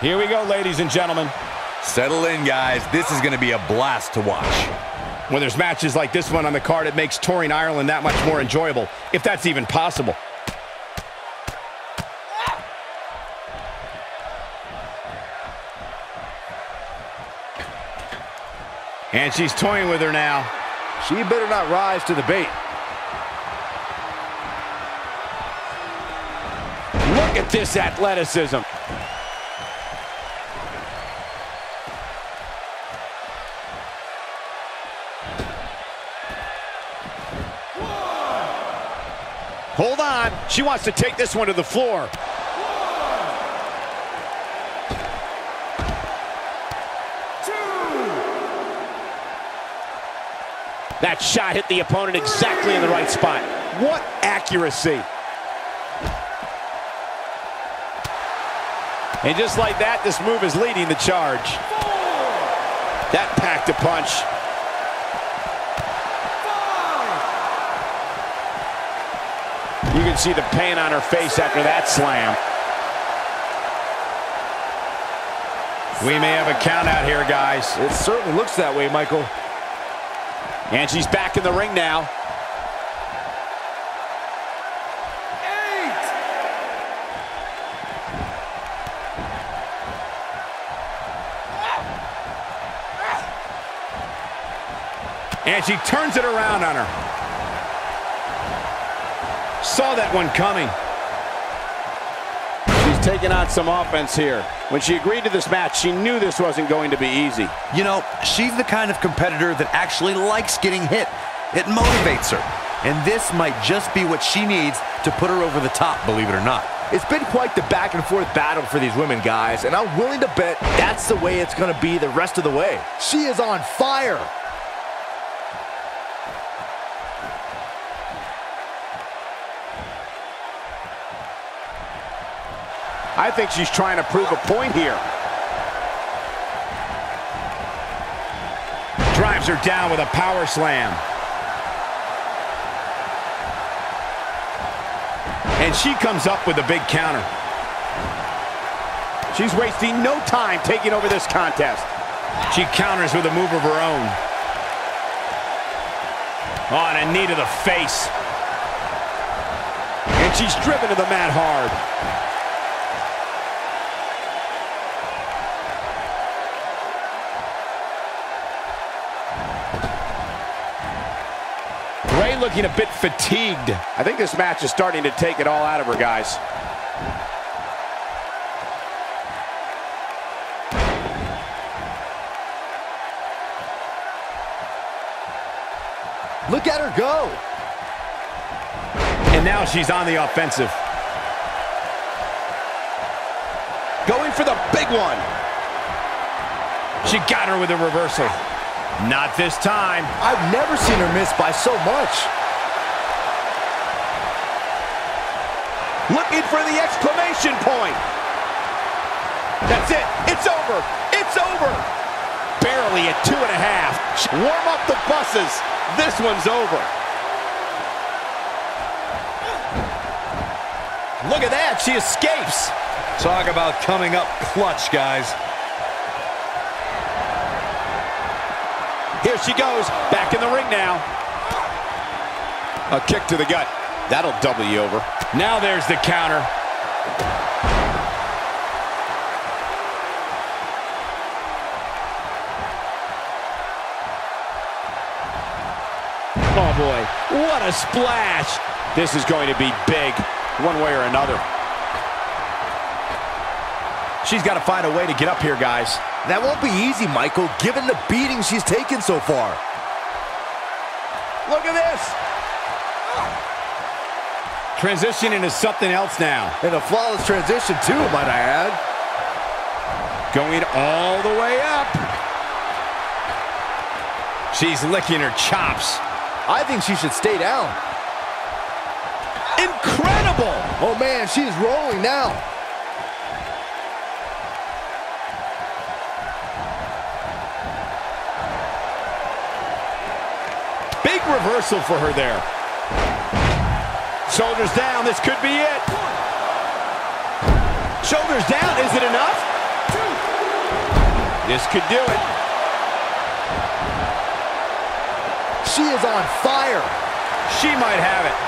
Here we go, ladies and gentlemen. Settle in, guys. This is going to be a blast to watch. When there's matches like this one on the card, it makes touring Ireland that much more enjoyable, if that's even possible. And she's toying with her now. She better not rise to the bait. Look at this athleticism. Hold on. She wants to take this one to the floor. That shot hit the opponent exactly in the right spot. What accuracy. And just like that, this move is leading the charge. That packed a punch. You can see the pain on her face after that slam. We may have a count out here, guys. It certainly looks that way, Michael. And she's back in the ring now. And she turns it around on her. Saw that one coming. She's taking on some offense here. When she agreed to this match, she knew this wasn't going to be easy. You know, she's the kind of competitor that actually likes getting hit. It motivates her. And this might just be what she needs to put her over the top, believe it or not. It's been quite the back and forth battle for these women, guys, and I'm willing to bet that's the way it's going to be the rest of the way. She is on fire. I think she's trying to prove a point here. Drives her down with a power slam. And she comes up with a big counter. She's wasting no time taking over this contest. She counters with a move of her own. Oh, On a knee to the face. And she's driven to the mat hard. Looking a bit fatigued. I think this match is starting to take it all out of her, guys. Look at her go. And now she's on the offensive. Going for the big one. She got her with a reversal. Not this time. I've never seen her miss by so much. Looking for the exclamation point. That's it. It's over. It's over. Barely at two and a half. Warm up the buses. This one's over. Look at that. She escapes. Talk about coming up clutch, guys. Here she goes, back in the ring now. A kick to the gut. That'll double you over. Now there's the counter. Oh boy, what a splash. This is going to be big, one way or another. She's got to find a way to get up here, guys. That won't be easy, Michael, given the beating she's taken so far. Look at this. Transition into something else now. And a flawless transition, too, might I add. Going all the way up. She's licking her chops. I think she should stay down. Incredible! Oh, man, she's rolling now. Big reversal for her there. Shoulders down, this could be it. Shoulders down, is it enough? This could do it. She is on fire. She might have it.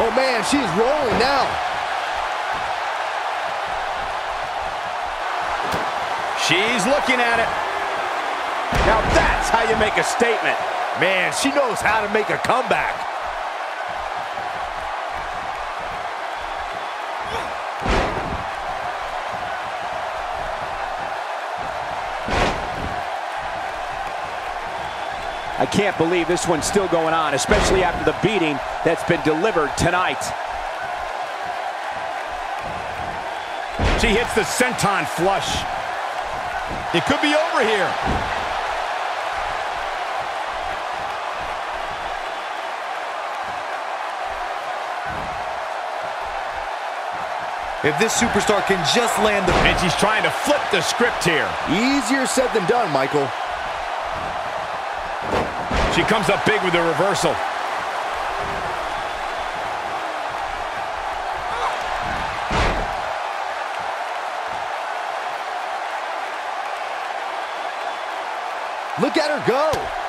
Oh man, she's rolling now. She's looking at it. Now that's how you make a statement. Man, she knows how to make a comeback. I can't believe this one's still going on, especially after the beating that's been delivered tonight. She hits the senton flush. It could be over here. If this superstar can just land the... And she's trying to flip the script here. Easier said than done, Michael. She comes up big with the reversal. Look at her go.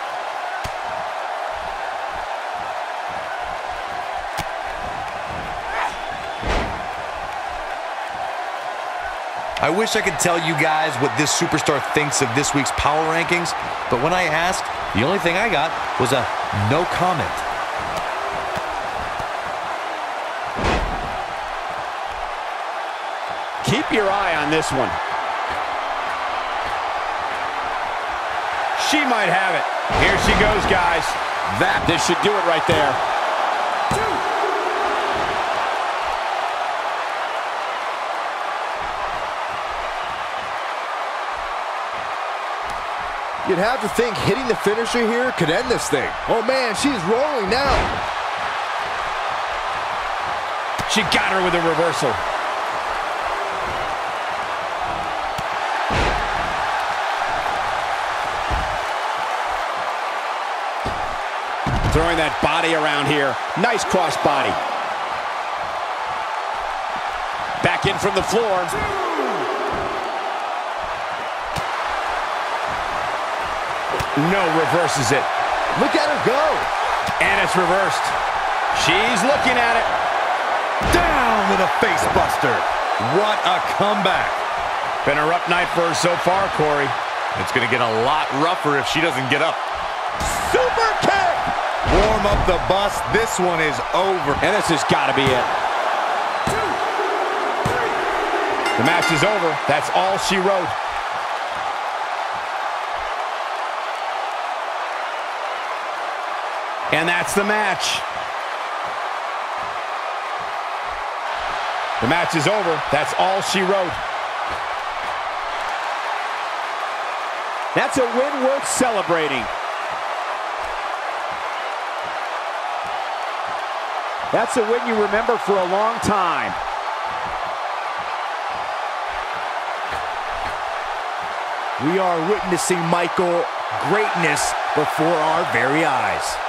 I wish I could tell you guys what this superstar thinks of this week's power rankings, but when I asked, the only thing I got was a no comment. Keep your eye on this one. She might have it. Here she goes, guys. That, this should do it right there. You'd have to think hitting the finisher here could end this thing. Oh man, she's rolling now. She got her with a reversal. Throwing that body around here. Nice cross body. Back in from the floor. No, reverses it. Look at her go. And it's reversed. She's looking at it. Down with a face buster. What a comeback. Been a rough night for her so far, Corey. It's going to get a lot rougher if she doesn't get up. Super kick! Warm up the bus. This one is over. And this has got to be it. The match is over. That's all she wrote. And that's the match. The match is over. That's all she wrote. That's a win worth celebrating. That's a win you remember for a long time. We are witnessing, Michael, greatness before our very eyes.